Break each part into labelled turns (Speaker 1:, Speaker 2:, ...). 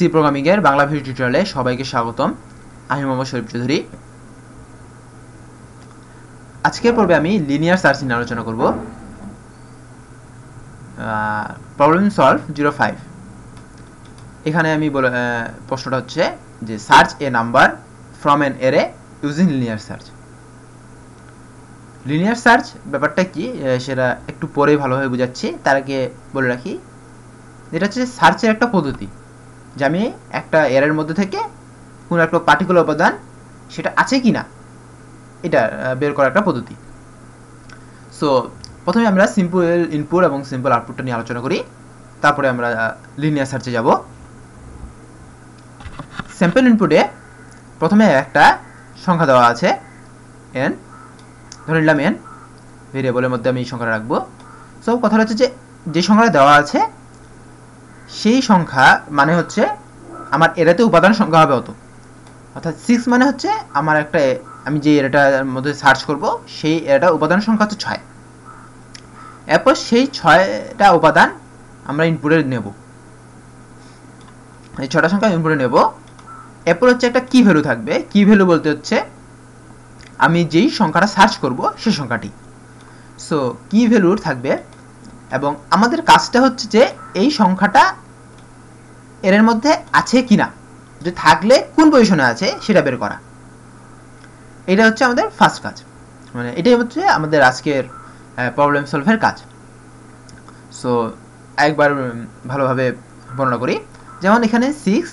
Speaker 1: C প্রোগ্রামিংয়ের Bangla video টিউটোরিয়ালে সবাইকে স্বাগতম। আমি মোহাম্মদ শরীফ চৌধুরী। আজকের পর্বে আমি লিনিয়ার সার্চ নিয়ে আলোচনা করব। প্রবলেম সলভ জিরো ফাইভ এখানে আমি বলে প্রশ্নটা হচ্ছে যে search a number from an array using linear search linear search ব্যাপারটা কি? সেটা একটু পরে ভালোভাবে বুঝাচ্ছি। তার আগে বলে রাখি যেটা হচ্ছে সার্চের একটা পদ্ধতি। যে আমি একটা এরের মধ্যে থেকে কোনো একটা পার্টিকুলার উপাদান সেটা আছে কি না এটা বের করার একটা পদ্ধতি। সো প্রথমে আমরা সিম্পল ইনপুট এবং সিম্পল আউটপুটটা নিয়ে আলোচনা করি। তারপরে আমরা লিনিয়ার সার্চে যাব। স্যাম্পল ইনপুটে প্রথমে একটা সংখ্যা দেওয়া আছে এন ধরে নিলাম এন ভেরিয়েবলের মধ্যে আমি এই সংখ্যাটা রাখব। সো কথাটা হচ্ছে যে যে সংখ্যাটা দেওয়া আছে সেই সংখ্যা মানে হচ্ছে আমার এরাতে উপাদান সংখ্যা হবে অত। অর্থাৎ সিক্স মানে হচ্ছে আমার একটা আমি যে এরাটার মধ্যে সার্চ করব, সেই এরাটা উপাদান সংখ্যা হচ্ছে ছয়। এরপর সেই ছয়টা উপাদান আমরা ইনপুটে নেব। এই ছটা সংখ্যা ইনপুটে নেব। এরপর হচ্ছে একটা কি ভ্যালু থাকবে। কি ভ্যালু বলতে হচ্ছে আমি যেই সংখ্যাটা সার্চ করব, সেই সংখ্যাটি। সো কি ভ্যালুর থাকবে এবং আমাদের কাজটা হচ্ছে যে এই সংখ্যাটা এর মধ্যে আছে কি না যদি থাকলে কোন পজিশনে আছে সেটা বের করা। এটা হচ্ছে আমাদের ফার্স্ট কাজ। মানে এটাই হচ্ছে আমাদের আজকের প্রবলেম সলভের কাজ। সো একবার ভালোভাবে বর্ণনা করি। যেমন এখানে সিক্স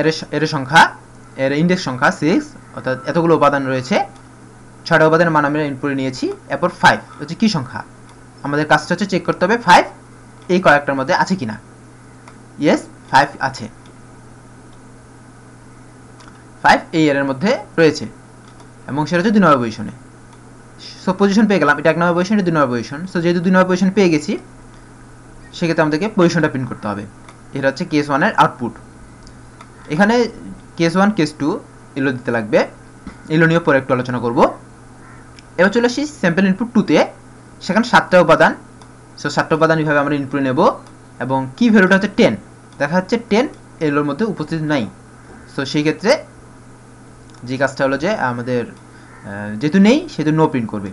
Speaker 1: এর এর সংখ্যা, এর ইন্ডেক্স সংখ্যা সিক্স অর্থাৎ এতগুলো উপাদান রয়েছে। ছয়টা উপাদানের মান আমরা ইনপুটে নিয়েছি। এরপর ফাইভ হচ্ছে কী সংখ্যা? আমাদের কাজটা হচ্ছে চেক করতে হবে ফাইভ এই কয়েকটার মধ্যে আছে কিনা। ইয়েস ফাইভ আছে। ফাইভ এই এর মধ্যে রয়েছে। এবং সেটা হচ্ছে দুই নম্বর পজিশনে সো পজিশন পেয়ে গেলাম। এটা এক নম্বর পজিশন এটা দুই নম্বর পজিশন সো যেহেতু দুই নম্বর পজিশন পেয়ে গেছি, সেক্ষেত্রে আমাদেরকে পজিশনটা প্রিন্ট করতে হবে। এটা হচ্ছে কেস ওয়ানের আউটপুট এখানে কেস ওয়ান কেস টু এগুলো দিতে লাগবে। এগুলো নিয়ে পরে একটু আলোচনা করব। এবার চলে আসি স্যাম্পল ইনপুট টুতে সেখানে সাতটা উপাদান। সো সাতটা উপাদান এইভাবে আমরা ইনপুট নেব এবং কি ভ্যালুটা হচ্ছে টেন দেখা যাচ্ছে টেন এগুলোর মধ্যে উপস্থিত নাই। সো সেই ক্ষেত্রে যে কাজটা হলো যে আমাদের যেহেতু নেই, সেহেতু নো প্রিন্ট করবে।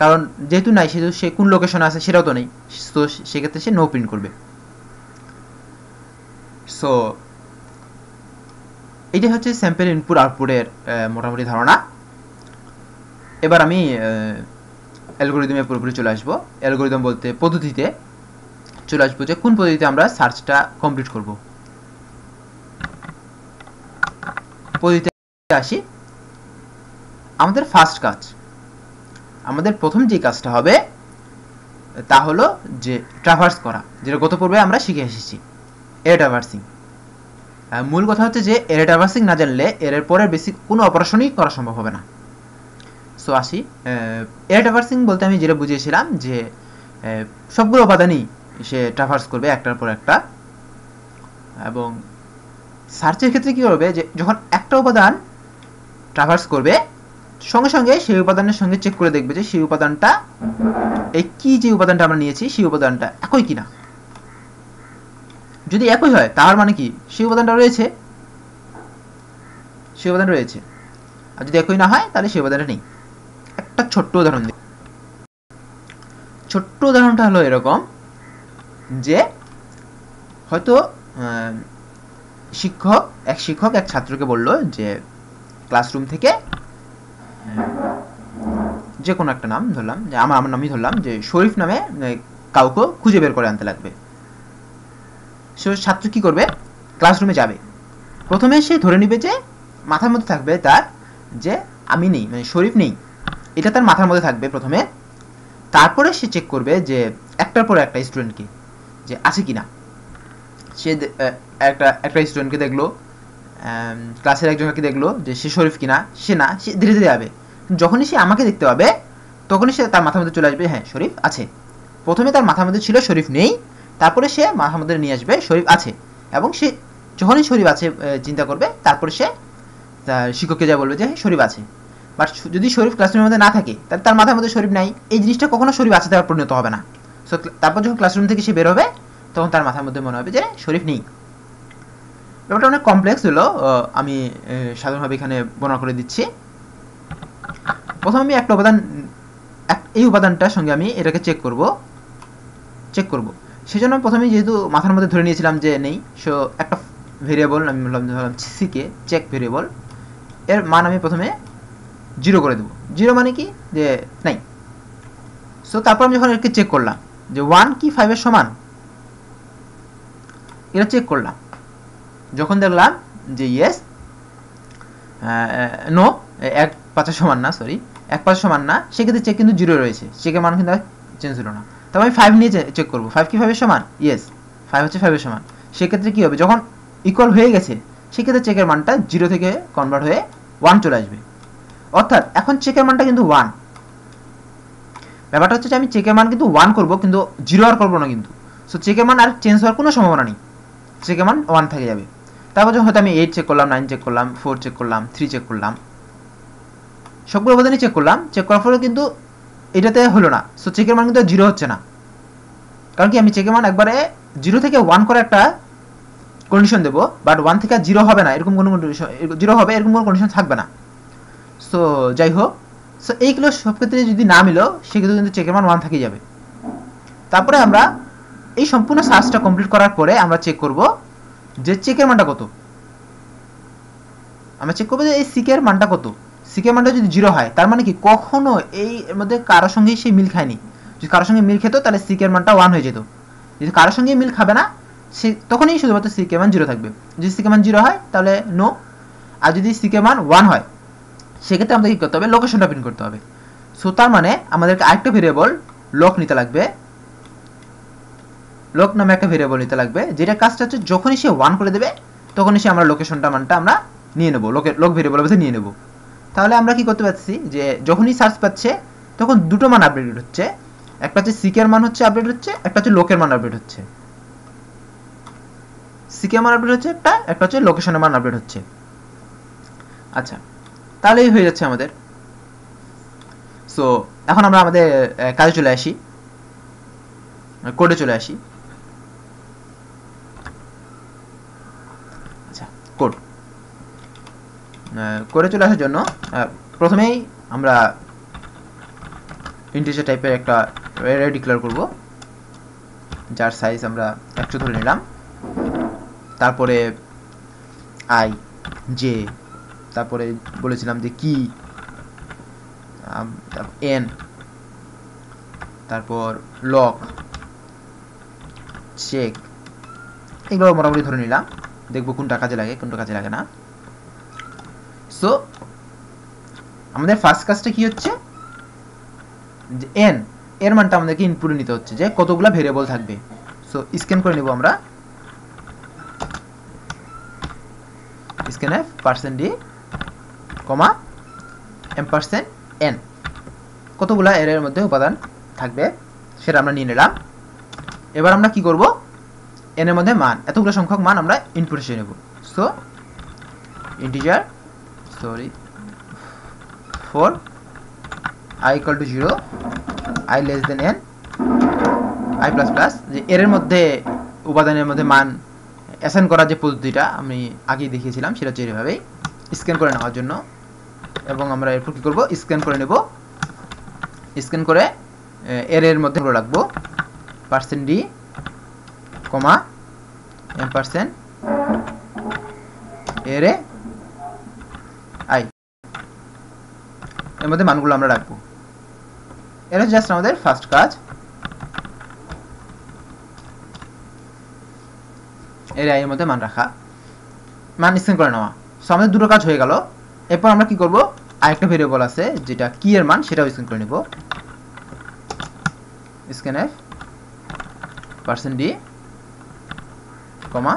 Speaker 1: কারণ যেহেতু নাই, সেহেতু সে কোন লোকেশনে আছে সেটাও তো নেই। তো সেক্ষেত্রে সে নো প্রিন্ট করবে। সো এটাই হচ্ছে স্যাম্পল ইনপুট আউটপুটের মোটামুটি ধারণা। এবার আমি অ্যালগোরিদমে পুরোপুরি চলে আসব। অ্যালগোরিদম বলতে পদ্ধতিতে চলে আসব যে কোন পদ্ধতিতে আমরা সার্চটা কমপ্লিট করব। পদ্ধতিতে আসি। আমাদের ফার্স্ট কাজ, আমাদের প্রথম যে কাজটা হবে, তা হলো যে ট্রাভার্স করা, যেটা গত পূর্বে আমরা শিখে এসেছি এর ট্রাভার্সিং মূল কথা হচ্ছে যে এর ট্রাভার্সিং না জানলে এর পরের বেসিক কোনো অপারেশনই করা সম্ভব হবে না। সো আসি। এর ট্রাভার্সিং বলতে আমি যেটা বুঝিয়েছিলাম যে সবগুলো উপাদানই সে ট্রাভার্স করবে একটার পর একটা। এবং সার্চের ক্ষেত্রে কী করবে যে, যখন একটা উপাদান ট্রাভার্স করবে, সঙ্গে সঙ্গে সেই উপাদানের সঙ্গে চেক করে দেখবে যে সেই উপাদানটা, এই কি যে উপাদানটা আমরা নিয়েছি, সেই উপাদানটা একই কিনা। যদি একই হয়, তার মানে কি? সেই উপাদানটা রয়েছে। সেই উপাদান রয়েছে। আর যদি একই না হয়, তাহলে সেই উপাদানটা নেই। একটা ছোট্ট উদাহরণ দিই। ছোট্ট উদাহরণটা হলো এরকম যে হয়তো শিক্ষক, এক শিক্ষক এক ছাত্রকে বলল যে ক্লাসরুম থেকে যে কোনো একটা নাম ধরলাম, যে আমার আমার নামই ধরলাম, যে শরীফ নামে কাউকে খুঁজে বের করে আনতে লাগবে। সে ছাত্র কি করবে? ক্লাসরুমে যাবে। প্রথমে সে ধরে নিবে যে মাথার মধ্যে থাকবে তার যে আমি নেই মানে শরীফ নেই। এটা তার মাথার মধ্যে থাকবে প্রথমে। তারপরে সে চেক করবে যে একটার পর একটা স্টুডেন্টকে যে আছে কি না সে একটা একটা স্টুডেন্টকে দেখল ক্লাসের একজনকে দেখল, যে সে শরীফ কিনা, সে না, সে ধীরে ধীরে যাবে। যখনই সে আমাকে দেখতে পাবে, তখনই সে তার মাথার মধ্যে চলে আসবে হ্যাঁ শরীফ আছে। প্রথমে তার মাথার মধ্যে ছিল শরীফ নেই, তারপরে সে মাথার মধ্যে নিয়ে আসবে শরীফ আছে। এবং সে যখনই শরীফ আছে চিন্তা করবে, তারপরে সে শিক্ষককে যা বলবে যে হ্যাঁ শরীফ আছে। বাট যদি শরীফ ক্লাসরুমের মধ্যে না থাকে, তাহলে তার মাথার মধ্যে শরীফ নাই। এই জিনিসটা কখনো শরীফ আছে, তার পরিণত হবে না। সো তারপর যখন ক্লাসরুম থেকে সে বের হবে, তখন তার মাথার মধ্যে মনে হবে যে শরীফ নেই। ব্যাপারটা অনেক কমপ্লেক্স হলো আমি সাধারণভাবে এখানে বর্ণনা করে দিচ্ছি। প্রথমে আমি একটা উপাদান এই উপাদানটার সঙ্গে আমি এটাকে চেক করব। চেক করব। সেজন্য প্রথমে যেহেতু মাথার মধ্যে ধরে নিয়েছিলাম যে নেই সো একটা ভেরিয়েবল আমি বললাম ধরলাম সিকে চেক ভেরিয়েবল এর মান আমি প্রথমে জিরো করে দেবো। জিরো মানে কি? যে নাই। সো তারপর আমি যখন এটাকে চেক করলাম, যে ওয়ান কি ফাইভের সমান? এটা চেক করলাম। যখন দেখলাম যে ইয়েস নো এক পাঁচের সমান না সরি এক পাঁচের সমান না, সেক্ষেত্রে চেক কিন্তু জিরো রয়েছে। চেকের মান কিন্তু চেঞ্জ হলো না। তবে আমি ফাইভ নিয়ে চেক করব। ফাইভ কি ফাইভের সমান? ইয়েস ফাইভ হচ্ছে ফাইভের সমান। সেক্ষেত্রে কী হবে? যখন ইকুয়াল হয়ে গেছে, সেক্ষেত্রে চেকের মানটা জিরো থেকে কনভার্ট হয়ে ওয়ান চলে আসবে। অর্থাৎ এখন চেকের মানটা কিন্তু ওয়ান ব্যাপারটা হচ্ছে যে আমি চেকের মান কিন্তু ওয়ান করব, কিন্তু জিরো আর করব না কিন্তু। সো চেকের মান আর চেঞ্জ হওয়ার কোনো সম্ভাবনা নেই। চেকের মান ওয়ান থেকে যাবে। তারপর যখন হয়তো আমি এইট চেক করলাম নাইন চেক করলাম ফোর চেক করলাম থ্রি চেক করলাম, সবগুলো উপাদানই চেক করলাম চেক করার পরেও কিন্তু এটাতে হলো না। সো চেকের মান কিন্তু জিরো হচ্ছে না। কারণ কি, আমি চেকের মান একবারে জিরো থেকে ওয়ান করে একটা কন্ডিশন দেবো বাট ওয়ান থেকে জিরো হবে না, এরকম কোনো কন্ডিশন জিরো হবে, এরকম কোনো কন্ডিশন থাকবে না। সো যাই হোক সো এইগুলো সব ক্ষেত্রে যদি না মিলো, সেক্ষেত্রে কিন্তু চেকের মান ওয়ান থেকে যাবে। তারপরে আমরা এই সম্পূর্ণ সার্চটা কমপ্লিট করার পরে আমরা চেক করব যে চেকের মানটা কত। আমরা চেক করব যে এই সিকের মানটা কত। সিকের মানটা যদি জিরো হয়, তার মানে কি? কখনো এই মধ্যে কারোর সঙ্গে সে মিল খায়নি। যদি কারোর সঙ্গে মিল খেত, তাহলে সিকের মানটা ওয়ান হয়ে যেত। যদি কারোর সঙ্গে মিল খাবে না, সে তখনই শুধুমাত্র সিকের মান জিরো থাকবে। যদি সিকের মান জিরো হয়, তাহলে নো আর যদি সিকের মান ওয়ান হয় সেক্ষেত্রে আমাদের কী করতে হবে? লোকেশনটা প্রিন্ট করতে হবে। সো তার মানে আমাদেরকে আরেকটা ভেরিয়েবল লোক নিতে লাগবে। লোক নামে একটা ভেরিয়েবল নিতে লাগবে, যেটা কাজটা হচ্ছে যখনই সে ওয়ান করে দেবে, তখনই সে আমরা লোকেশনটা মানটা আমরা নিয়ে নেব। লোকে লোক ভেরিয়েবল মধ্যে নিয়ে নেব। তাহলে আমরা কি করতে পারছি? যে যখনই সার্চ পাচ্ছে, তখন দুটো মান আপডেট হচ্ছে। একটা হচ্ছে সিকের মান হচ্ছে আপডেট হচ্ছে, একটা হচ্ছে লোকের মান আপডেট হচ্ছে। সিকের মান আপডেট হচ্ছে একটা একটা হচ্ছে লোকেশনের মান আপডেট হচ্ছে। আচ্ছা তাহলেই হয়ে যাচ্ছে আমাদের। সো এখন আমরা আমাদের কাজে চলে আসি। কোডে চলে আসি। আচ্ছা কোড কোডে চলে আসার জন্য প্রথমেই আমরা ইন্টিজার টাইপের একটা অ্যারে ডিক্লেয়ার করব। যার সাইজ আমরা একশো ধরে নিলাম। তারপরে আই জে তারপরে বলেছিলাম যে কি? এন। তারপর লক। চেক। এগুলো মোটামুটি ধরে নিলাম। দেখব কোনটা কাজে লাগে, কোনটা কাজে লাগে না। সো আমাদের ফার্স্ট কাজটা কি হচ্ছে? যে এন এর মানটা আমাদেরকে ইনপুটে নিতে হচ্ছে যে কতগুলো ভেরিয়েবল থাকবে। সো স্ক্যান করে নেব আমরা। Scan f percent d comma m percent n. কতগুলা এর মধ্যে উপাদান থাকবে সেটা আমরা নিয়ে নিলাম। এবার আমরা কি করব? এন এর মধ্যে মান। এতগুলো সংখ্যক মান আমরা ইনপুট হিসেবে নেব। So integer sorry for i equal to zero i less than n i plus plus যে এর মধ্যে, উপাদানের মধ্যে মান অ্যাসাইন করার যে পদ্ধতিটা আমি আগেই দেখিয়েছিলাম, সেটা হচ্ছে এইভাবেই স্ক্যান করে নেওয়ার জন্য এবং আমরা এরপর কী করব? স্ক্যান করে নেব। স্ক্যান করে এর এর মধ্যে রাখব। Percent d comma m percent এর আই এর মধ্যে মানগুলো আমরা রাখব। এটা জাস্ট আমাদের ফার্স্ট কাজ। এর আই এর মধ্যে মান রাখা। মান স্ক্যান করে নেওয়া। সো আমাদের দুটো কাজ হয়ে গেল। এরপর আমরা কি করব? আরেকটা ভেরিয়েবল আছে, যেটা কি এর মান সেটাও স্ক্যান করে নেব। F percent d comma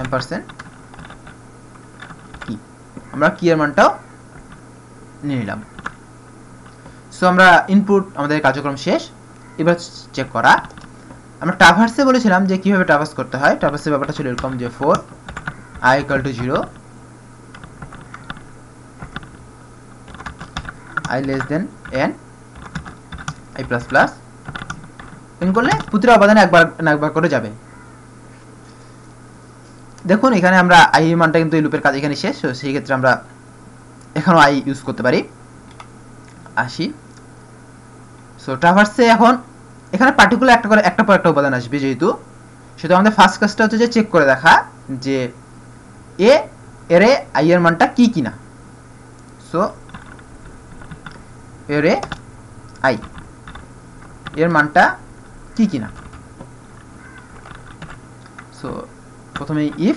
Speaker 1: m percent কি আমরা কি এর মানটাও নিয়ে নিলাম। সো আমরা ইনপুট আমাদের কার্যক্রম শেষ। এবার চেক করা। আমরা টাভার্সে বলেছিলাম যে কীভাবে ট্রাভার্স করতে হয়। ট্রাভার্সের ব্যাপারটা ছিল এরকম যে for i equal to zero i less than n i plus plus n করলে প্রতিটা উপাদানে একবার একবার করে যাবে। দেখুন, এখানে আমরা আই এর মানটা কিন্তু এই লুপের কাজ এখানে শেষ সেই ক্ষেত্রে আমরা এখানেও আই ইউজ করতে পারি। আসি। সো ট্রাভার্সে এখন এখানে পার্টিকুলার একটা করে, একটা পর একটা উপাদান আসবে যেহেতু। সেটা আমাদের ফার্স্ট কাজটা হচ্ছে যে চেক করে দেখা যে এ এর আই এর মানটা কি কিনা। সো এর আই। এর মানটা কি কিনা? সো প্রথমে ইফ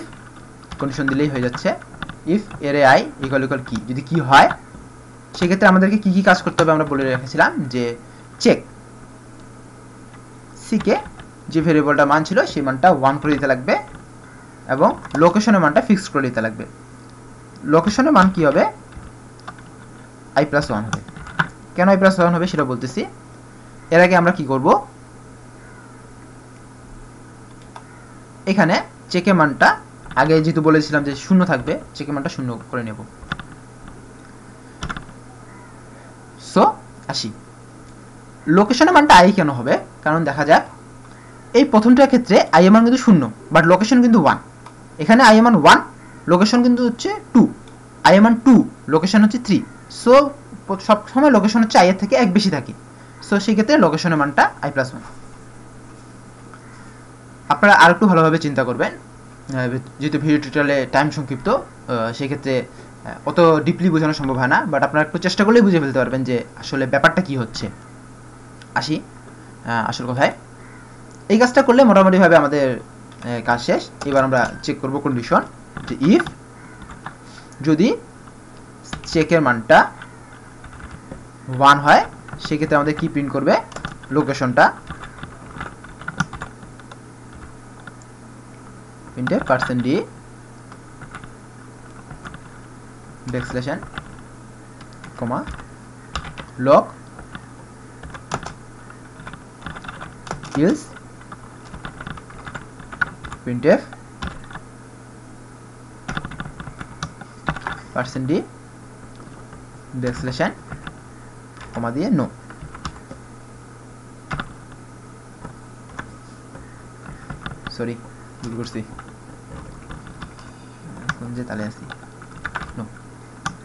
Speaker 1: কন্ডিশন দিলেই হয়ে যাচ্ছে। ইফ এর আই ইকুয়াল ইকুয়াল কি? যদি কি হয়, সেক্ষেত্রে আমাদেরকে কি কি কাজ করতে হবে আমরা বলে রেখেছিলাম যে চেক সিকে যে ভেরিয়েবলটা মান ছিল, সেই মানটা ওয়ান করে দিতে লাগবে এবং লোকেশনের মানটা ফিক্স করে দিতে লাগবে। লোকেশনের মান কি হবে? আই প্লাস ওয়ান হবে। কেন আই প্লাস ওয়ান হবে সেটা বলতেছি। এর আগে আমরা কি করব? এখানে চেকে মানটা, আগে যেহেতু বলেছিলাম যে শূন্য থাকবে চেকে মানটা শূন্য করে নেব। সো আসি। লোকেশনের মানটা আই কেন হবে? কারণ দেখা যাক, এই প্রথমটার ক্ষেত্রে আই এর মান কিন্তু শূন্য বাট লোকেশন কিন্তু ওয়ান এখানে আই এর মান ওয়ান লোকেশন কিন্তু হচ্ছে টু আই এর মান টু লোকেশন হচ্ছে থ্রি সো সব সময় লোকেশন হচ্ছে আই এর থেকে এক বেশি থাকে। সো সেই ক্ষেত্রে লোকেশনের মানটা আই প্লাস ওয়ান আপনারা আর একটু ভালোভাবে চিন্তা করবেন। যেহেতু ভিডিও টিউটোরিয়ালে টাইম সংক্ষিপ্ত সেক্ষেত্রে অত ডিপলি বোঝানো সম্ভব হয় না। বাট আপনারা একটু চেষ্টা করলেই বুঝে ফেলতে পারবেন যে আসলে ব্যাপারটা কি হচ্ছে। আসি আসল কথায়। এই কাজটা করলে মোটামুটিভাবে আমাদের কাজ শেষ। এবার আমরা চেক করব কন্ডিশন যে ইফ যদি চেকের মানটা ওয়ান হয়, সেক্ষেত্রে আমাদের কি প্রিন্ট করবে? লোকেশনটা প্রিন্টে percent d backslash n comma loc else printf percent d backslash n comma দিয়ে নো সরি ভুল করছি যে তালে আছি নো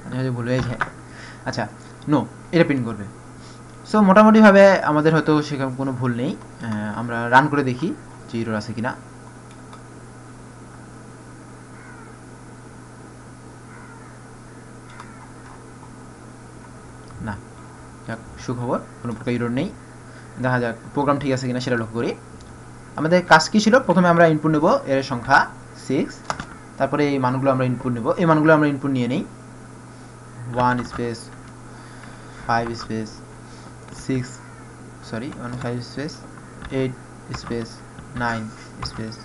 Speaker 1: মাঝে ভুল হয়ে যায় আচ্ছা নো এটা প্রিন্ট করবে সো মোটামুটিভাবে আমাদের হয়তো সেরকম কোনো ভুল নেই আমরা রান করে দেখি যে ইরোর আছে কিনা না যাক সুখবর, কোনো প্রকার ইরোর নেই। দেখা যাক প্রোগ্রাম ঠিক আছে কিনা সেটা লক্ষ্য করি। আমাদের কাজ কী ছিল? প্রথমে আমরা ইনপুট নেব, এর সংখ্যা সিক্স তারপরে এই মানগুলো আমরা ইনপুট নেব। এই মানগুলো আমরা ইনপুট নিয়ে নিই। One space five space six sorry one five space eight space nine space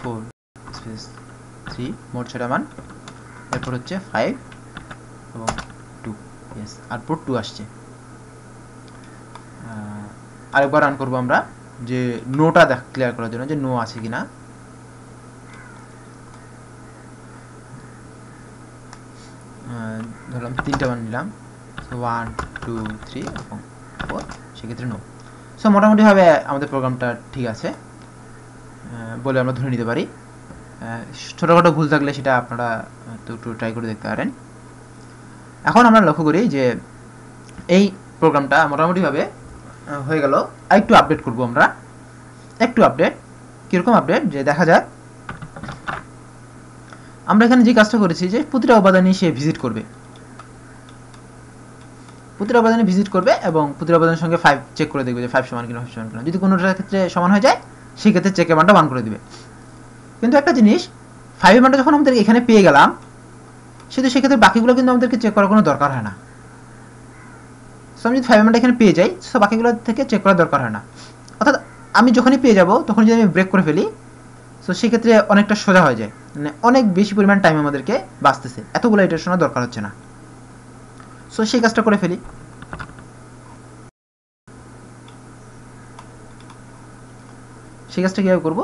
Speaker 1: four space three মোট ছটা মান। এরপর হচ্ছে ফাইভ এবং টু ইয়েস পর টু আসছে। আরেকবার রান করব আমরা, যে নোটা দেখ ক্লিয়ার করার জন্য যে নো আছে কিনা। ধরলাম তিনটা মান নিলাম। ওয়ান টু থ্রি এবং ফোর সেক্ষেত্রে নো সো মোটামুটিভাবে আমাদের প্রোগ্রামটা ঠিক আছে। বলে আমরা ধরে নিতে পারি। ছোটোখাটো ভুল থাকলে সেটা আপনারা একটু একটু ট্রাই করে দেখতে পারেন। এখন আমরা লক্ষ্য করি যে এই প্রোগ্রামটা মোটামুটিভাবে হয়ে গেল। আর একটু আপডেট করব আমরা। একটু আপডেট কীরকম আপডেট যে দেখা যাক। আমরা এখানে যে কাজটা করেছি, যে প্রতিটা উপাদানই সে ভিজিট করবে। প্রতিটা উপাদানে ভিজিট করবে এবং প্রতিটা উপাদানের সঙ্গে ফাইভ চেক করে দেখবে যে ফাইভ সমান কিনা ফাইভ সমান কিনা। যদি কোনোটার ক্ষেত্রে সমান হয়ে যায়, সেই ক্ষেত্রে চেকের মানটা ওয়ান করে দিবে। কিন্তু একটা জিনিস ফাইভের মানটা যখন আমাদের এখানে পেয়ে গেলাম সেটা সেক্ষেত্রে বাকিগুলো কিন্তু আমাদেরকে চেক করার কোনো দরকার হয় না। সো আমি যদি ফাইভের মানটা এখানে পেয়ে যাই সো বাকিগুলো থেকে চেক করার দরকার হয় না। অর্থাৎ আমি যখনই পেয়ে যাব, তখন যদি আমি ব্রেক করে ফেলি সো সেক্ষেত্রে অনেকটা সোজা হয়ে যায়। মানে অনেক বেশি পরিমাণ টাইম আমাদেরকে বাঁচতেছে। এতগুলো ইটারেশনের দরকার হচ্ছে না। সো সেই কাজটা করে ফেলি। সেই কাজটা কীভাবে করব?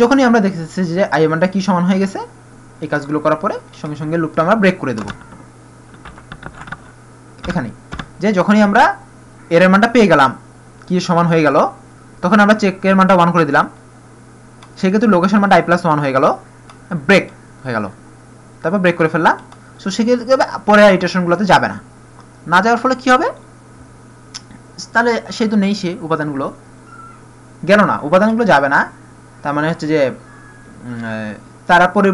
Speaker 1: যখনই আমরা দেখতেছি যে আইএমআনটা কি সমান হয়ে গেছে, এই কাজগুলো করার পরে সঙ্গে সঙ্গে লুপটা আমরা ব্রেক করে দেবো। এখানে যে যখনই আমরা এর মানটা পেয়ে গেলাম কি সমান হয়ে গেল, তখন আমরা চেকের মানটা ওয়ান করে দিলাম। সেক্ষেত্রে লোকেশন মানটা আই প্লাস ওয়ান হয়ে গেল ব্রেক হয়ে গেল। তারপর ব্রেক করে ফেললাম। সো সেক্ষেত্রে পরে আর ইটারেশনগুলোতে যাবে না। না যাওয়ার ফলে কি হবে? তাহলে সে তো নেই সে উপাদানগুলো। গেল না, উপাদানগুলো যাবে না। তার মানে হচ্ছে যে তারা পরি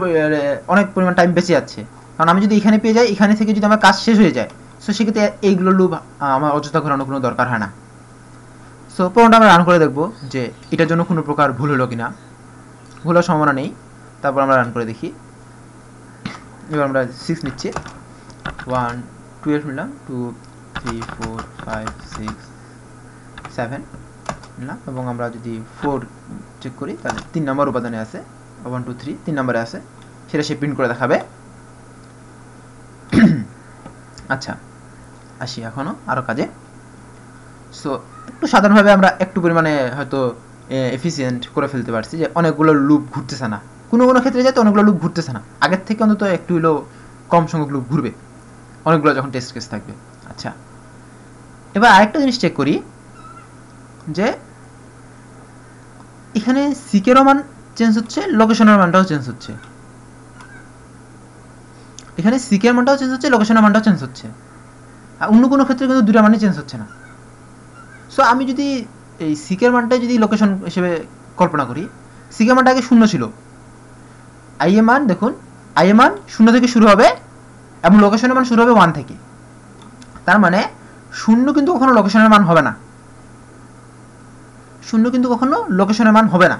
Speaker 1: অনেক পরিমাণ টাইম বেঁচে যাচ্ছে। কারণ আমি যদি এখানে পেয়ে যাই, এখানে থেকে যদি আমার কাজ শেষ হয়ে যায় সো সেক্ষেত্রে এইগুলো লুপ আমার অযথা ঘোরানো কোনো দরকার হয় না। সো প্রোগ্রামটা আমরা রান করে দেখব যে এটার জন্য কোনো প্রকার ভুল হলো কি না ভুল হওয়ার সম্ভাবনা নেই। তারপর আমরা রান করে দেখি। এবার আমরা সিক্স নিচ্ছি। ওয়ান টুয়েলভ নিলাম। Two three four five six seven নিলাম। এবং আমরা যদি ফোর চেক করি, তাহলে তিন নম্বর উপাদানে আছে। ওয়ান টু থ্রি তিন নম্বরে আছে। সেটা সে প্রিন্ট করে দেখাবে। আচ্ছা। আসি এখনও আরও কাজে। সো একটু সাধারণভাবে আমরা একটু পরিমাণে হয়তো এফিসিয়েন্ট করে ফেলতে পারছি যে অনেকগুলো লুপ ঘুরতেছে না। কোনো কোনো ক্ষেত্রে যাতে অনেকগুলো লুপ ঘুরতেছে না। আগের থেকে অন্তত একটু হলেও কম সংখ্যক লুপ ঘুরবে। অনেকগুলো যখন টেস্ট কেস থাকবে। আচ্ছা। এবার আরেকটা জিনিস চেক করি, যে এখানে সিকেরও মান চেঞ্জ হচ্ছে লোকেশনের মানটাও চেঞ্জ হচ্ছে। এখানে সিকের মানটাও চেঞ্জ হচ্ছে লোকেশনের মানটাও চেঞ্জ হচ্ছে। অন্য কোনো ক্ষেত্রে কিন্তু দুটা মানই চেঞ্জ হচ্ছে না। সো আমি যদি এই সিকের মানটা যদি লোকেশন হিসেবে কল্পনা করি, সিকের মানটা আগে শূন্য ছিল। আই এ মান দেখুন আই এ মান শূন্য থেকে শুরু হবে, এবং লোকেশনের মান শুরু হবে ওয়ান থেকে। তার মানে শূন্য কিন্তু কখনো লোকেশনের মান হবে না। শূন্য কিন্তু কখনো লোকেশনের মান হবে না।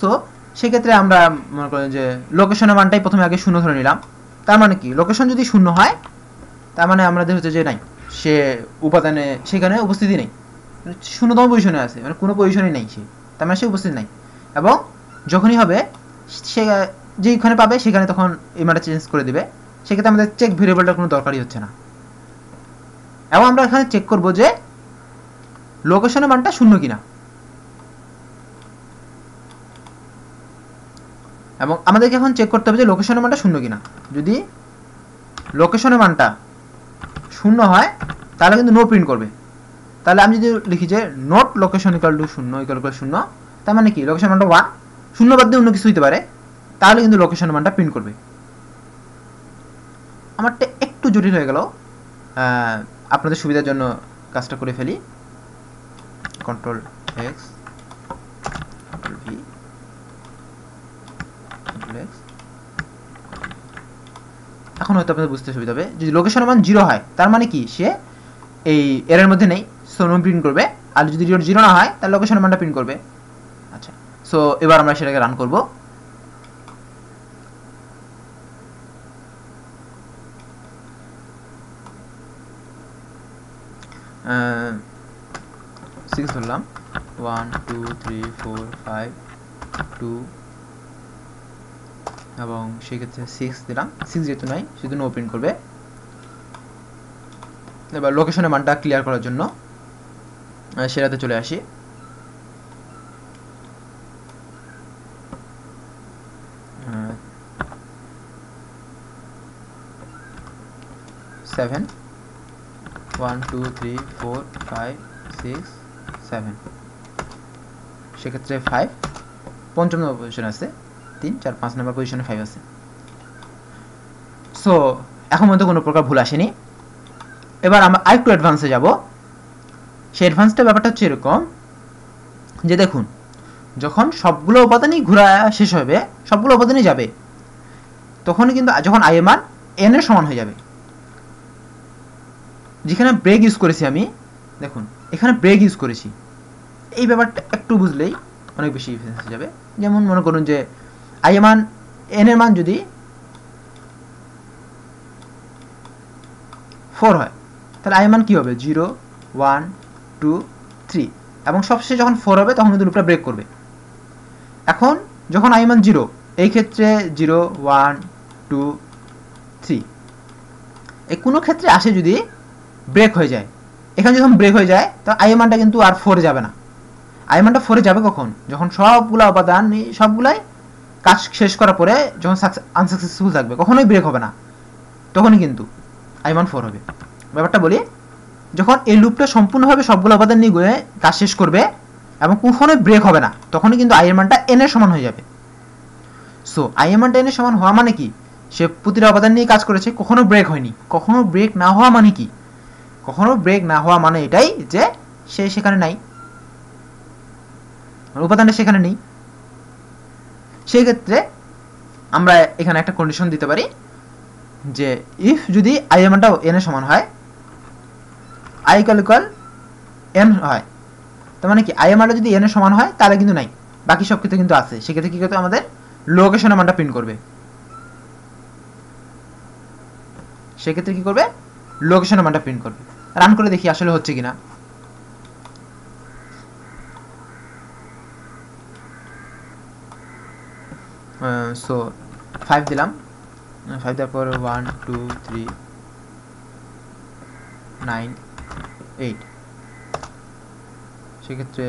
Speaker 1: সো সেক্ষেত্রে আমরা মনে করেন যে লোকেশনের মানটাই প্রথমে আগে শূন্য ধরে নিলাম। তার মানে কি? লোকেশন যদি শূন্য হয় তার মানে আমাদের হচ্ছে যে নাই, সে উপাদানে, সেখানে উপস্থিতি নেই। মানে শূন্যতম পজিশনে আছে মানে কোনো পজিশনই নেই সে। তার মানে সে উপস্থিত নাই। এবং যখনই হবে, সে যেখানে পাবে, সেখানে তখন এই মানটা চেঞ্জ করে দিবে। সেক্ষেত্রে আমাদের চেক ভেরিয়েবলটার কোনো দরকারই হচ্ছে না। এবং আমরা এখানে চেক করব যে লোকেশনের মানটা শূন্য কিনা। এবং আমাদেরকে এখন চেক করতে হবে যে লোকেশনের মানটা শূন্য কিনা। যদি লোকেশনের মানটা শূন্য হয়, তাহলে কিন্তু নো প্রিন্ট করবে। তাহলে আমি যদি লিখি যে নোট লোকেশন ইকাল টু শূন্য ইকাল টু শূন্য, তার মানে কি? লোকেশন মানটা ওয়ান শূন্য বাদ দিয়ে অন্য কিছু হইতে পারে, তাহলে কিন্তু লোকেশন মানটা প্রিন্ট করবে। আমারটা একটু জটিল হয়ে গেল। আপনাদের সুবিধার জন্য কাজটা করে ফেলি। Control X control V control X এখন হয়তো আপনাদের বুঝতে সুবিধা হবে। যদি লোকেশনের মান জিরো হয়, তার মানে কি? সে এই এর মধ্যে নেই সো নো প্রিন্ট করবে। আর যদি জিরো না হয়, তাহলে লোকেশনের মানটা প্রিন্ট করবে। আচ্ছা সো এবার আমরা সেটাকে রান করব। সিক্স ধরলাম। One two three four five two এবং সেক্ষেত্রে সিক্স দিলাম। সিক্স যেহেতু নাই শুধু নো প্রিন্ট করবে। এবার লোকেশনের মানটা ক্লিয়ার করার জন্য সেটাতে চলে আসি। Seven one two three four five six seven সেক্ষেত্রে ফাইভ পঞ্চম পজিশন আছে। তিন, চার, পাঁচ নম্বর পজিশনে ফাইভ আছে। সো এখন মধ্যে কোনো প্রকার ভুল আসেনি। এবার আমরা আরেকটু অ্যাডভান্সে যাব। সেই অ্যাডভান্সটা ব্যাপারটা হচ্ছে এরকম যে দেখুন, যখন সবগুলো উপাদানই ঘোরা শেষ হবে, সবগুলো উপাদানই যাবে, তখনই কিন্তু যখন আই মান এন এর সমান হয়ে যাবে। যেখানে ব্রেক ইউজ করেছি আমি, দেখুন, এখানে ব্রেক ইউজ করেছি। এই ব্যাপারটা একটু বুঝলেই অনেক বেশি যাবে। যেমন মনে করুন যে আই মান, এন এর মান যদি ফোর হয়, তাহলে আই মান কী হবে? জিরো ওয়ান টু থ্রি এবং সবশেষে যখন ফোর হবে, তখন কিন্তু লুপটা ব্রেক করবে। এখন যখন আই মান জিরো এই ক্ষেত্রে জিরো ওয়ান টু থ্রি এই কোনো ক্ষেত্রে আসে যদি ব্রেক হয়ে যায়। এখানে যখন ব্রেক হয়ে যায়, তো আই মানটা কিন্তু আর ফোরে যাবে না। আই মানটা ফোরে যাবে কখন? যখন সবগুলো উপাদান, সবগুলাই কাজ শেষ করার পরে যখন আনসাকসেসফুল থাকবে, কখনোই ব্রেক হবে না। তখনই কিন্তু আই মান ফোর হবে। ব্যাপারটা বলি, যখন এই লুপটা সম্পূর্ণভাবে সবগুলো উপাদান নিয়ে গিয়ে কাজ শেষ করবে এবং কখনোই ব্রেক হবে না, তখনই কিন্তু আই এর মানটা এন সমান হয়ে যাবে। সো আই এর মানটা এন সমান হওয়া মানে কি? সে প্রতিটা উপাদান নিয়ে কাজ করেছে, কখনো ব্রেক হয়নি। কখনো ব্রেক না হওয়া মানে কি? কখনো ব্রেক না হওয়া মানে এটাই যে সে সেখানে নাই। মানে উপাদানটা সেখানে নেই। সেই ক্ষেত্রে আমরা এখানে একটা কন্ডিশন দিতে পারি যে ইফ যদি আই এর মানটা এন এর সমান হয় আই ইকাল ইকাল এন হয়, তার মানে কি? আই মানটা যদি এন এর সমান হয়, তাহলে কিন্তু নাই। বাকি সব ক্ষেত্রে কিন্তু আছে। সেক্ষেত্রে কি করতে আমাদের? লোকেশনের মানটা প্রিন্ট করবে। সেক্ষেত্রে কি করবে? লোকেশনের মানটা প্রিন্ট করবে। রান করে দেখি আসলে হচ্ছে কিনা। সো ফাইভ দিলাম. ফাইভ দেওয়ার পর one two three nine eight সেক্ষেত্রে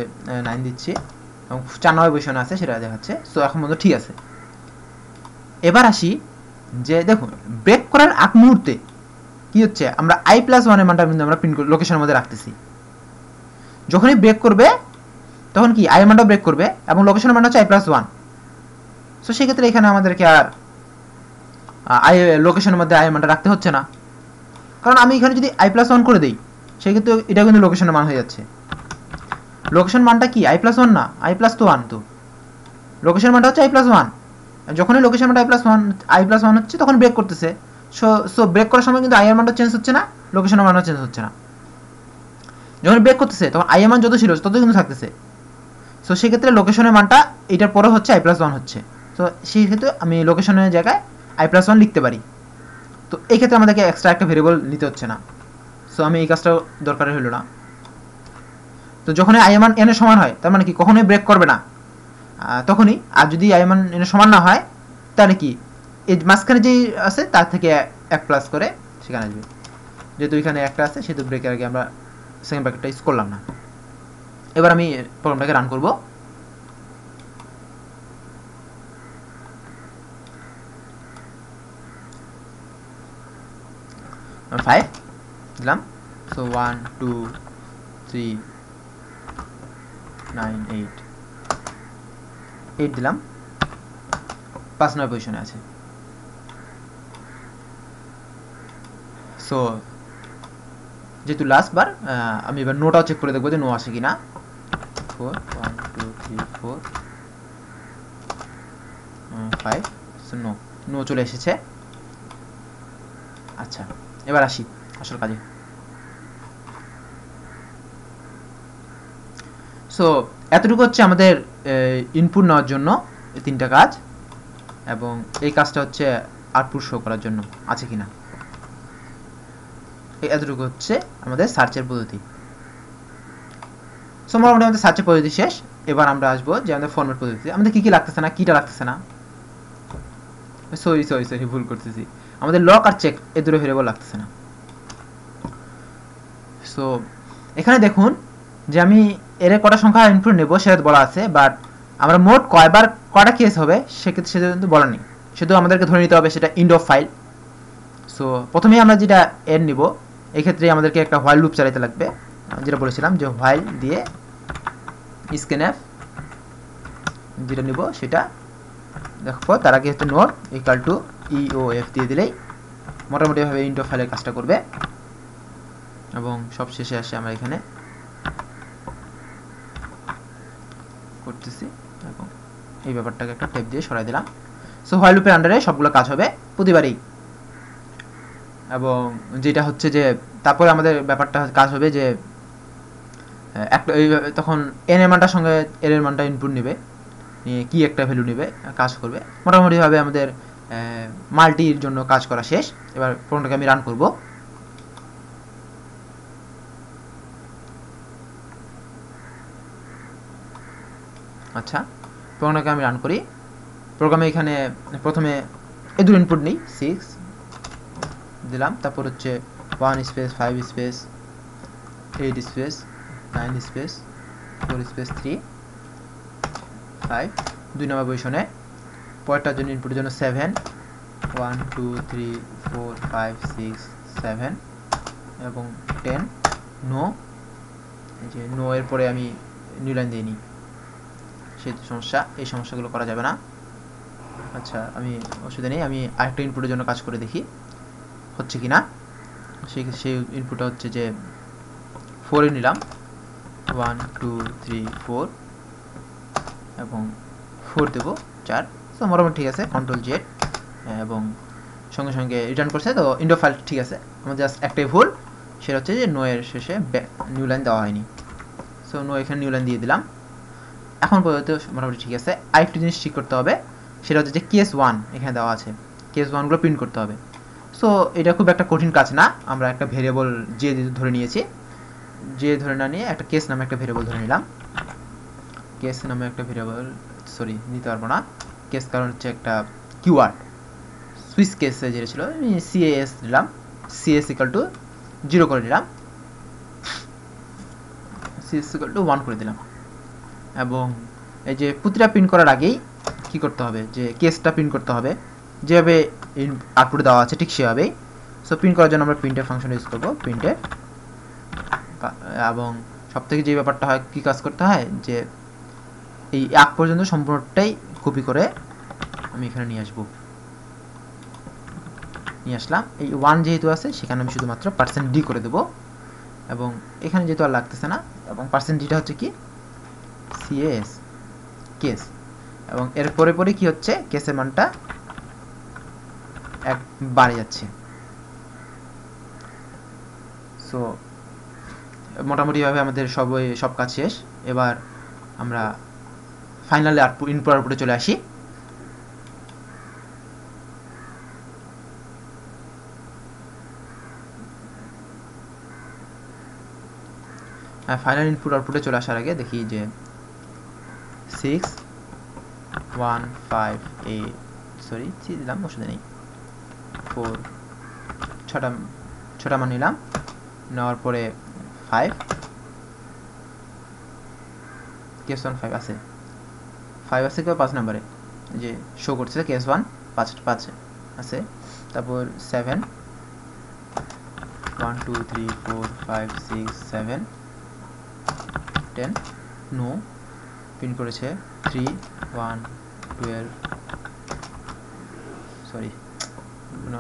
Speaker 1: নাইন দিচ্ছি। এবং চার নয় বৈশানো আছে, সেটা দেখাচ্ছে। সো এখন মতো ঠিক আছে। এবার আসি যে, দেখুন ব্রেক করার আগ মুহূর্তে কি হচ্ছে? আমরা আই প্লাস ওয়ানের মানটা কিন্তু আমরা পিন লোকেশনের মধ্যে রাখতেছি। যখনই ব্রেক করবে, তখন কি আই মানটা ব্রেক করবে? এবং লোকেশনের মান হচ্ছে আই প্লাস ওয়ান সো সেক্ষেত্রে এখানে আমাদেরকে আর আই লোকেশনের মধ্যে আই মানটা রাখতে হচ্ছে না। কারণ আমি এখানে যদি আই প্লাস ওয়ান করে দিই সেক্ষেত্রে এটা কিন্তু লোকেশনের মান হয়ে যাচ্ছে। লোকেশন মানটা কি? আই প্লাস ওয়ান না? আই প্লাস তো ওয়ান তো। লোকেশন মানটা হচ্ছে আই প্লাস ওয়ান যখনই লোকেশন মানটা i plus one i plus one হচ্ছে, তখন ব্রেক করতেছে। সো সো ব্রেক করার সময় কিন্তু আই এর মানটা চেঞ্জ হচ্ছে না লোকেশনের মানও চেঞ্জ হচ্ছে না। যখন ব্রেক করতেছে, তখন আই এর মান যত ছিল তত কিন্তু থাকতেছে। সো সেক্ষেত্রে লোকেশনের মানটা, এটার পরে হচ্ছে আই প্লাস ওয়ান হচ্ছে। তো সেই ক্ষেত্রে আমি লোকেশনের জায়গায় আই প্লাস ওয়ান লিখতে পারি। তো এই ক্ষেত্রে আমাদেরকে এক্সট্রা একটা ভেরিয়েবল নিতে হচ্ছে না। সো আমি এই কাজটা দরকার হলো না। তো যখন আই এমান এনের সমান হয়, তার মানে কি কখনোই ব্রেক করবে না। তখনই আর যদি আই এমান এনের সমান না হয়, তাহলে কি? এই মাঝখানে যেই আছে, তার থেকে এক প্লাস করে সেখানে আসবে। যেহেতু এখানে একটা আছে, সেহেতু ব্রেকের আগে আমরা সেকেন্ড ব্র্যাকেটটা ইউজ করলাম না। এবার আমি প্রোগ্রামটাকে রান করব। ফাইভ দিলাম so one two three nine eight eight দিলাম পাঁচ নয় পজিশনে আছে সো যেহেতু লাস্ট বার আমি এবার নোটাও চেক করে দেখব যে নো আসে কিনা। Four one two three four five no no চলে এসেছে। আচ্ছা। এবার আসি, আসল কাজে। সো এতটুকু হচ্ছে আমাদের ইনপুট নেওয়ার জন্য এই তিনটা কাজ এবং এই কাজটা হচ্ছে আউটপুট শো করার জন্য আছে কিনা। এতটুকু হচ্ছে আমাদের সার্চের পদ্ধতি। সো মোটামুটি আমাদের সার্চের পদ্ধতি শেষ। এবার আমরা আসব যে আমাদের ফর্মেট পদ্ধতি আমাদের কী কী লাগতেছে না, কীটা লাগতেছে না। সরি সরি সরি ভুল করতেছি। আমাদের লক আর চেক এ দুটো ভেরিয়েবল লাগতেছে না। সো এখানে দেখুন যে আমি এর কটা সংখ্যা ইনপুট নেব, সেটা বলা আছে বাট আমরা মোট কয়বার কটা কেস হবে, সেক্ষেত্রে সেটা কিন্তু বলা নেই। শুধু আমাদেরকে ধরে নিতে হবে সেটা ইন্ড অফ ফাইল সো প্রথমেই আমরা যেটা এর নিব, এক্ষেত্রে আমাদেরকে একটা হোয়াইল লুপ চালাতে লাগবে। যেটা বলেছিলাম যে হোয়াইল দিয়ে স্ক্যানএফ যেটা নিব, সেটা দেখো, তার আগে হচ্ছে not equal to E O F দিয়ে দিলেই মোটামুটিভাবে অফ ফাইলের কাজটা করবে। এবং সব শেষে আসে আমরা এখানে করতেছি। এবং এই ব্যাপারটাকে একটা টেপ দিয়ে সরাই দিলাম। সো হোয়াইল লুপের আন্ডারে সবগুলো কাজ হবে প্রতিবারই। এবং যেটা হচ্ছে যে, তারপরে আমাদের ব্যাপারটা কাজ হবে যে একটা তখন এন এর মানটার সঙ্গে এর এর মানটা ইনপুট নেবে। কি একটা ভ্যালু নেবে, কাজ করবে। মোটামুটিভাবে আমাদের মাল্টির জন্য কাজ করা শেষ। এবার প্রোগ্রামটাকে আমি রান করব। আচ্ছা প্রোগ্রামটাকে আমি রান করি। প্রোগ্রামে এখানে প্রথমে এ দুটো ইনপুট নিই সিক্স দিলাম। তারপর হচ্ছে one space five space eight space nine space four space three five দুই নম্বর পজিশনে পরেরটার জন্য ইনপুটের জন্য seven one two three four five six seven এবং টেন নো এই যে নো এর পরে আমি নিউ লাইন দিয়ে নিই সেই সমস্যা, এই সমস্যাগুলো করা যাবে না। আচ্ছা আমি অসুবিধা নেই, আমি আরেকটা ইনপুটের জন্য কাজ করে দেখি, হচ্ছে কি না সেই সেই ইনপুটটা হচ্ছে যে ফোরে নিলাম। ওয়ান টু থ্রি ফোর এবং ফোর দেবো, চার। তো মোটামুটি ঠিক আছে কন্ট্রোল জেড এবং সঙ্গে সঙ্গে রিটার্ন করছে। তো ইন্ডো ফাইল ঠিক আছে, আমার জাস্ট একটাই ভুল, সেটা হচ্ছে যে নো এর শেষে নিউ লাইন দেওয়া হয়নি। সো নো এখানে নিউ লাইন দিয়ে দিলাম। এখন পর্যন্ত মোটামুটি ঠিক আছে। আরেকটু জিনিস ঠিক করতে হবে, সেটা হচ্ছে যে কেস ওয়ান এখানে দেওয়া আছে। কেস ওয়ানগুলো প্রিন্ট করতে হবে। সো এটা খুব একটা কঠিন কাজ না, আমরা একটা ভেরিয়েবল যে ধরে নিয়েছি। যে ধরে না নিয়ে একটা কেস নামে একটা ভেরিয়েবল ধরে নিলাম। কেস নামে একটা ভেরিয়েবল সরি নিতে পারব না। কেস কারণ হচ্ছে একটা কিওয়ার্ড সুইচ কেসে যেটা ছিল সিএএস দিলাম সিএস ইকাল টু জিরো করে দিলাম। সিএস ইকাল টু ওয়ান করে দিলাম। এবং এই যে প্রতিটা প্রিন্ট করার আগেই কি করতে হবে? যে কেসটা প্রিন্ট করতে হবে। যেভাবে আউটপুটে দেওয়া আছে ঠিক সেভাবেই। সো প্রিন্ট করার জন্য আমরা প্রিন্টের ফাংশন ইউজ করব প্রিন্টের এবং সব থেকে যে ব্যাপারটা হয়, কী কাজ করতে হয়? যে এই আগ পর্যন্ত সম্পূর্ণটাই কপি করে আমি এখানে নিয়ে আসব। নিয়ে আসলাম। এই ওয়ান যেহেতু আছে, সেখানে আমি শুধুমাত্র পার্সেন্ট ডি করে দেবো। এবং এখানে যেহেতু আর লাগতেছে না, এবং পার্সেন্ট ডিটা হচ্ছে কি? সিএস কেস এবং এর পরে পরে কি হচ্ছে? কেসের মানটা এক বাড়ে যাচ্ছে। সো মোটামুটিভাবে আমাদের সব সব কাজ শেষ। এবার আমরা ফাইনালি আউটপুট ইনপুট আউটপুটে চলে আসি। ফাইনাল ইনপুট আউটপুটে চলে আসার আগে দেখি যে six one five eight sorry three দিলাম ওষুধে নেই। ফোর ছটা ছটা মান নিলাম। নেওয়ার পরে ফাইভ কেস ওয়ান ফাইভ আছে। ফাইভ আছে কেউ পাঁচ নাম্বারে। যে শো করছে কেস ওয়ান পাঁচ পাঁচ আছে। তারপর seven one two three four five six seven ten no pin করেছে থ্রি ওয়ান টুয়েলভ সরি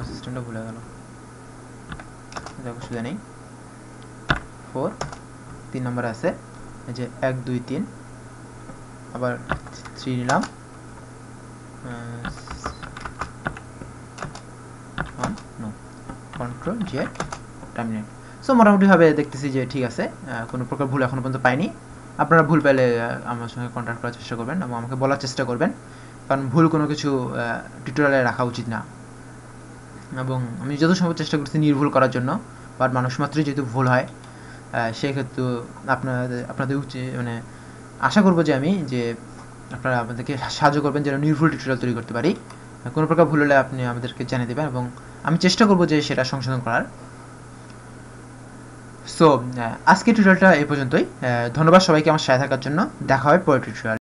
Speaker 1: সিস্টেমটা ভুলে গেল। দেখো, সুবিধা নেই। ফোর তিন নম্বর আছে। যে এক, দুই, তিন, আবার থ্রি নিলাম। No control Z terminate so মোটামুটিভাবে দেখতেছি যে ঠিক আছে কোনো প্রকার ভুল এখনও পর্যন্ত পাইনি। আপনারা ভুল পেলে আমার সঙ্গে কন্ট্যাক্ট করার চেষ্টা করবেন এবং আমাকে বলার চেষ্টা করবেন। কারণ ভুল কোনো কিছু টিউটোরিয়ালে রাখা উচিত না। এবং আমি যত সম্ভব চেষ্টা করছি নির্ভুল করার জন্য বাট মানুষ মাত্রই যেহেতু ভুল হয় সেক্ষেত্রে আপনাদের আপনাদের উচিত মানে আশা করব যে আমি যে আপনারা আমাদেরকে সাহায্য করবেন যেন নির্ভুল টিউটোরিয়াল তৈরি করতে পারি। কোনো প্রকার ভুল হলে আপনি আমাদেরকে জানিয়ে দেবেন এবং আমি চেষ্টা করব যে সেটা সংশোধন করার। সো আজকের টিউটোরিয়ালটা এই পর্যন্তই। ধন্যবাদ সবাইকে আমার সাথে থাকার জন্য। দেখা হয় পরের টিউটোরিয়াল